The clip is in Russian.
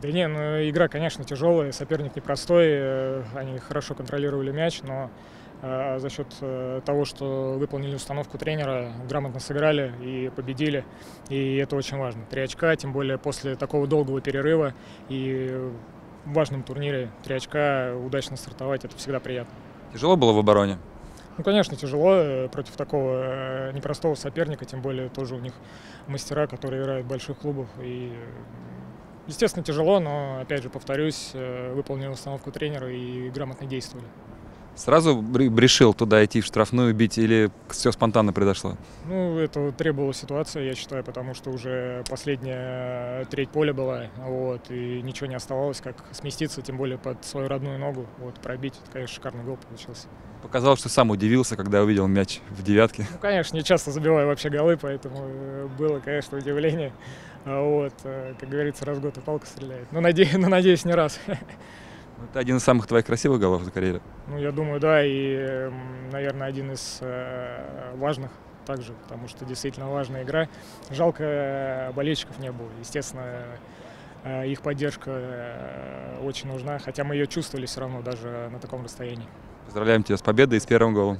Да не, ну игра, конечно, тяжелая, соперник непростой, э, они хорошо контролировали мяч, но э, за счет э, того, что выполнили установку тренера, грамотно сыграли и победили, и это очень важно. Три очка, тем более после такого долгого перерыва и в важном турнире три очка удачно стартовать, это всегда приятно. Тяжело было в обороне? Ну, конечно, тяжело э, против такого э, непростого соперника, тем более тоже у них мастера, которые играют в больших клубах. И, естественно, тяжело, но, опять же, повторюсь, э, выполнил установку тренера и грамотно действовали. Сразу решил туда идти в штрафную бить или все спонтанно произошло? Ну, это требовала ситуация, я считаю, потому что уже последняя треть поля была, вот, и ничего не оставалось, как сместиться, тем более под свою родную ногу, вот, пробить. Это, конечно, шикарный гол получился. Показалось, что сам удивился, когда увидел мяч в девятке. Ну, конечно, не часто забиваю вообще голы, поэтому э, было, конечно, удивление. А вот, э, как говорится, раз в год и палка стреляет. Но, надеюсь, но надеюсь, не раз. Это один из самых твоих красивых голов за карьере? Ну, я думаю, да, и, наверное, один из э, важных также, потому что действительно важная игра. Жалко, э, болельщиков не было. Естественно, э, их поддержка очень нужна, хотя мы ее чувствовали все равно даже на таком расстоянии. Поздравляем тебя с победой и с первым голом.